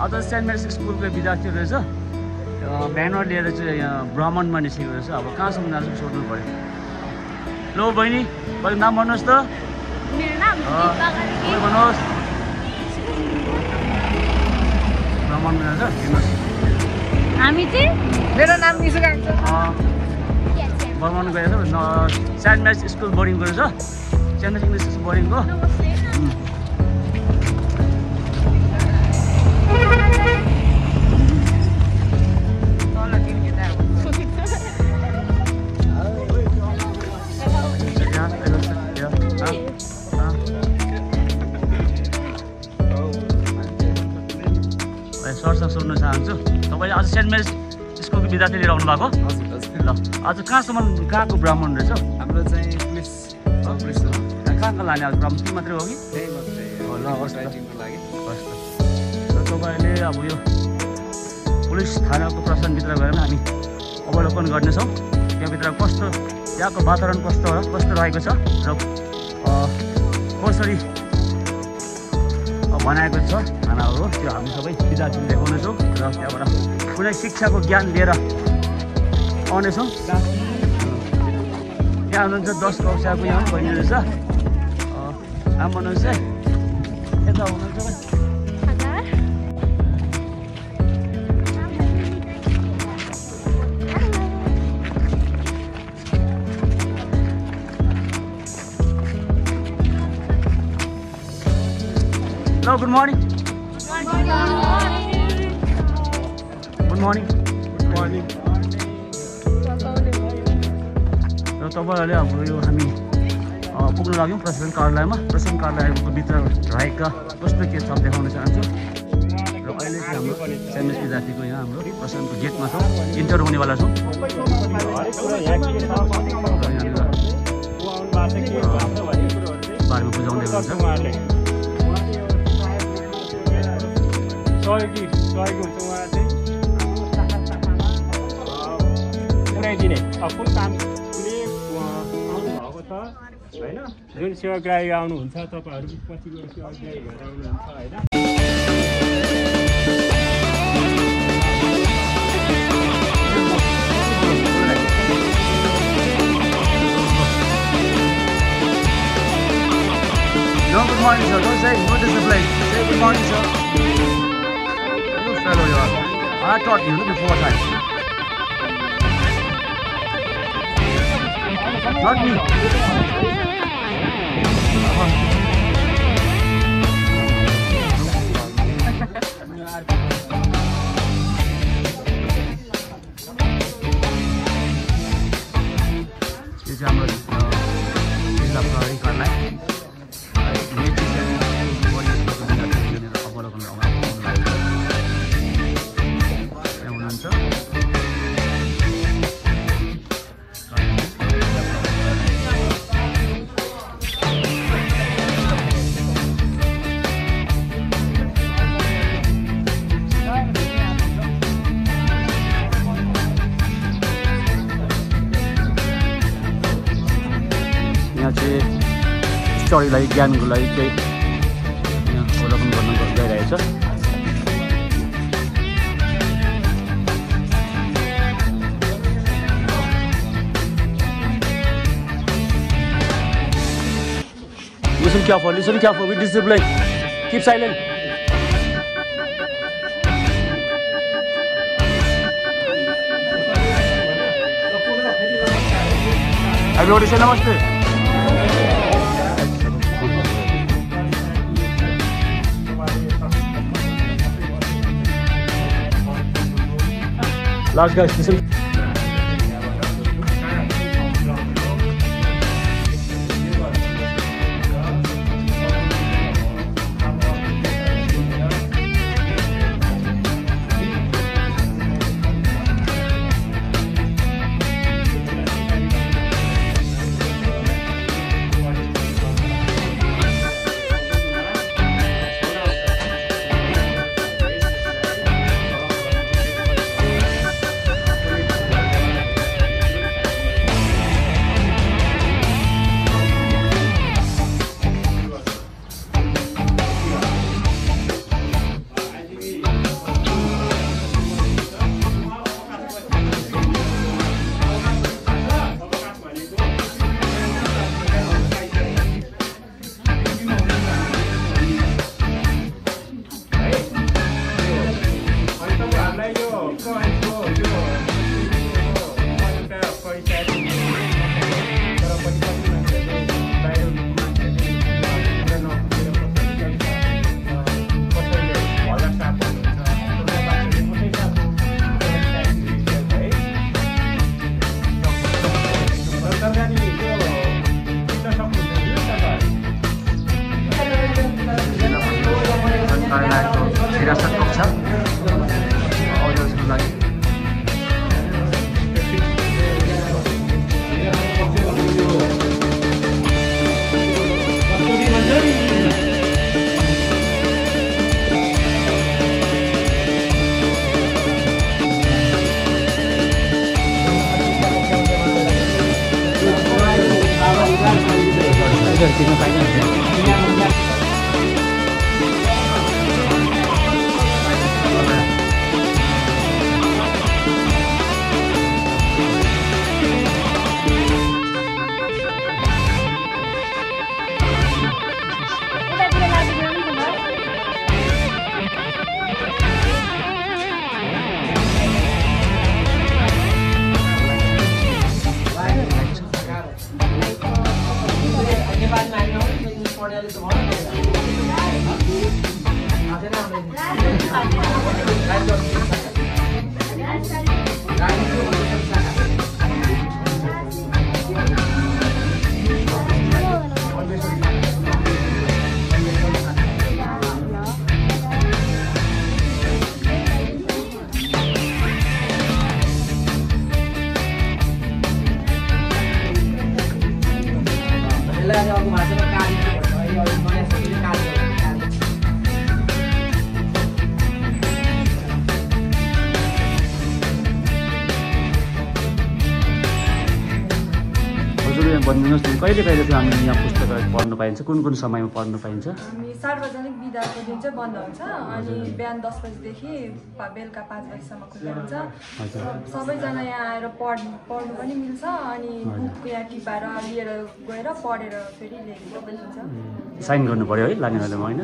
अझ सेन्ट मेरिस स्कुलको विद्यार्थीहरू रहेछ। ब्यानर लिएर चाहिँ यहाँ भ्रमणमा निस्केको रहेछ। अब कहाँसम्म जान्छ सोध्नु पऱ्यो। लो बहिनी बहिनी नाम भन्नुहोस् त। भन्नुहोस्। भ्रमणमा जान्छ? हेर्नुहोस्। हामी चाहिँ मेरो नाम भ्रमण न- सेन्ट मेरिस स्कुल बोर्डिङको रहेछ। सेन्ट मेरिस इङ्ग्लिस स्कुल बोर्डिङको। सोध्न चाहन्छु। तपाईँले आज सेन्ट मेरिस स्कुलको विद्यार्थी लिएर आउनु भएको? ल आज कहाँसम्म कहाँको ब्राह्मण रहेछ? हाम्रो चाहिँ पुलिस कहाँ कहाँ लाने आज ब्राह्मण? ती मात्रै हो कि? त्यही ल, हस् तपाईँले अब यो पुलिस थानाको प्रशासनभित्र गएर हामी अवलोकन गर्नेछौँ। त्यहाँभित्र कस्तो त्यहाँको वातावरण कस्तो कस्तो रहेको छ? र कसरी बनाएको छ। खानाहरू हो त्यो हामी सबै विद्यार्थीले देखाउनेछौँ र त्यहाँबाट कुनै शिक्षाको ज्ञान लिएर आउनेछौँ। यहाँ हुनुहुन्छ दस कक्षाको यहाँ बहिनी रहेछ। अ, नाम भन्नुहुन्छ यता हुनुहुन्छ Hello, good morning. Good morning. Good morning. र तपाईँहरूले अब यो हामी पुग्न लाग्यौँ प्रशासन कार्यालयमा प्रशासन कार्यालयको भित्र रहेका कस्तो के छ देखाउन चाहन्छु र अहिले चाहिँ हाम्रो सेमेस विद्यार्थीको यहाँ हाम्रो प्रशासनको गेटमा छौँ इन्टर हुनेवाला छौँ बारेमा बुझाउँदै हुनुहुन्छ सहयोगी सहयोगी हुन्छ उहाँ चाहिँ हाम्रो अब कुन कामले अ, आउनुभएको छ होइन जुन सेवाग्राही आउनुहुन्छ तपाईँहरू पछि गएर सेवाग्राही भएर आउनुहुन्छ होइन. Fellow you are. I taught you before time. Not me. यहाँ चाहिँ स्टडीलाई ज्ञानको लागि केही यहाँ अवलोकन गर्नु गइरहेछ Listen careful, listen careful, with discipline. Keep silent. Everybody say namaste. Last guys. Go go go go, yo. One, two, four, one, two, four, five, six, भनिदिनुहोस् न कहिले कहिले चाहिँ हामी यहाँ पुस्तकालय पढ्नु पाइन्छ कुन कुन समयमा पढ्नु पाइन्छ? हामी सार्वजनिक विधाको दिन चाहिँ बन्द हुन्छ अनि बिहान दस बजीदेखि बेलुका पाँच बजीसम्म खुल्ला हुन्छ। हजुर। सबैजना यहाँ आएर पढ पढ्नु पनि मिल्छ अनि बुक यहाँ टिपाएर लिएर गएर पढेर फेरि हुन्छ। साइन गर्नु पऱ्यो है लाने बेलामा होइन?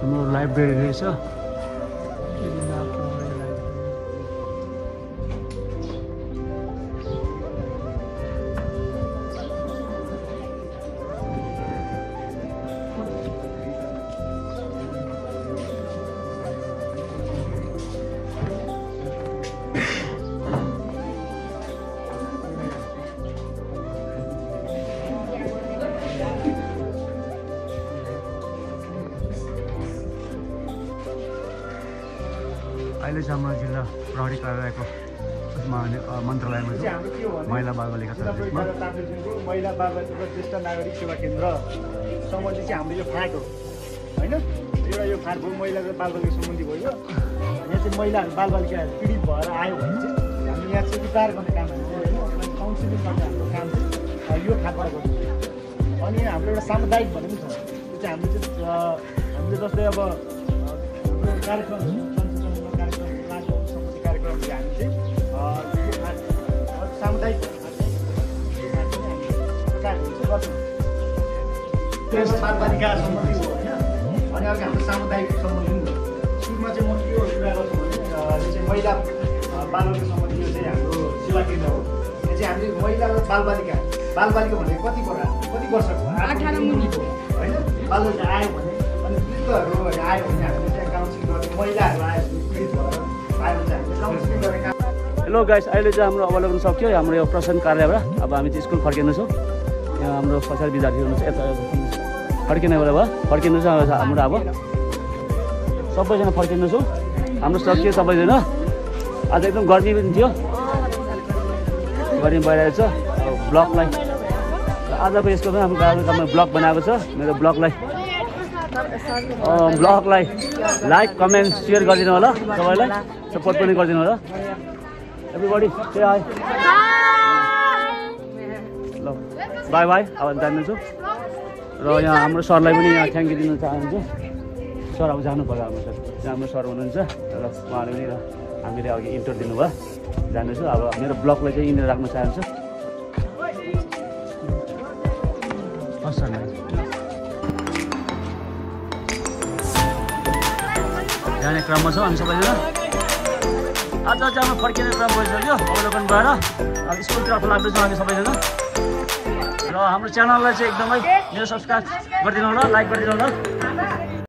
हाम्रो लाइब्रेरी रहेछ। अहिले चाहिँ हाम्रो जिल्ला प्रहरी कार्यालयको मन्त्रालयमा महिला बालबालिका महिला बालबालिका ज्येष्ठ नागरिक सेवा केन्द्र। सम्बन्धी चाहिँ हाम्रो यो फाँट हो। होइन? एउटा यो फाँट भयो महिला र बालबालिका सम्बन्धी भयो। यहाँ चाहिँ महिलाहरू बालबालिकाहरू पीडित भएर आयो भने चाहिँ हामी यहाँ चाहिँ उद्धार गर्ने काम होइन काउन्सिलिङ गर्ने हाम्रो काम चाहिँ यो फाँटबाट गर्छौँ। अनि हाम्रो एउटा सामुदायिक भन्ने पनि छ। त्यो चाहिँ हामीले चाहिँ हामीले जस्तै अब कार्यक्रम त्यो बालबालिका सम्बन्धी हो होइन अनि अर्को हाम्रो सामुदायिक सम्बन्धी हो सुरुमा चाहिँ म के हो कुरा गर्छु भने यो चाहिँ महिला बालबालिका सम्बन्धी यो चाहिँ हाम्रो सेवा केन्द्र हो। यो चाहिँ हामीले महिला र बालबालिका बालबालिका भनेको कति वर्ष कति वर्षको अठार मुनिको होइन? बालबालिका आयो भने अनि वृद्धहरू आयो भने हामीले त्यहाँ काउन्सिलिङ गर्ने महिलाहरू आयो भने पीडित भएर आयो भने चाहिँ हामीले काउन्सिलिङ गर्ने काम। हेलो गाइस अहिले चाहिँ हाम्रो अवलोकन सक्यो हाम्रो यो प्रशासन कार्यालयबाट। अब हामी चाहिँ स्कुल फर्किँदैछौँ। हाम्रो पछाडि विद्यार्थी हुनुहुन्छ। यता फर्किने बेला भयो। फर्किनु चाहिँ हाम्रो अब सबैजना फर्किँदैछौँ हाम्रो सकियो सबैजना। आज एकदम गर्मी पनि थियो। गर्मी भइरहेको छ। र आजको यसको पनि हाम्रो गाउँमा ब्लग बनाएको छ। मेरो ब्लगलाई। ब्लगलाई लाइक कमेन्ट सेयर गरिदिनु होला सबैलाई। सपोर्ट पनि गरिदिनु होला। एभ्रिबडी से हाई ल बाई बाई अब जान्दैछु र यहाँ हाम्रो सरलाई पनि यहाँ थ्याङ्क यू दिन चाहन्छु। सर अब जानुपर्यो हाम्रो सर। राम्रो सर हुनुहुन्छ र उहाँले पनि हामीले अघि इन्टर दिनुभयो। जान्दैछु। अब मेरो ब्लगलाई चाहिँ यिनीहरू राख्न चाहन्छु। हस् जाने क्रममा छौँ हामी सबैजना। आज आज हाम्रो फर्किने क्रम भइसक्यो। अवलोकन भएर अब स्कुलतिर लाग्दैछौँ हामी सबैजना। र हाम्रो च्यानललाई चाहिँ एकदमै मेरो सब्सक्राइब गरिदिनु होला लाइक गरिदिनु होला।